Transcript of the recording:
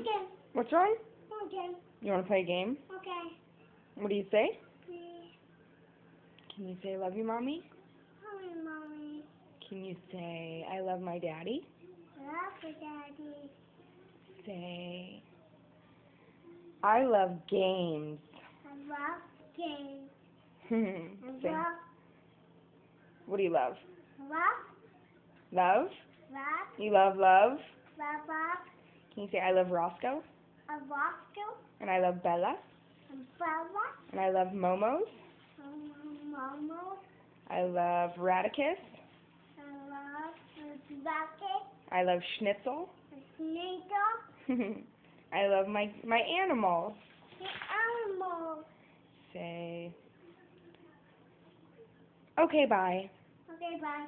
Okay. What's wrong? Okay. You want to play a game? Okay. What do you say? Can you say love you, mommy? Hi, mommy. Can you say I love my daddy? Love you, daddy. Say I love games. I love games. I love, what do you love? love, Love? love, You love love? love, love, Can you say I love Roscoe? a Roscoe, And I love Bella? a Bella, And I love Momos? a Momo. I love Radicus? I love bucket, I love Schnitzel? Schnitzel. I love my my animals. the animal. Say Okay, bye. Okay, bye.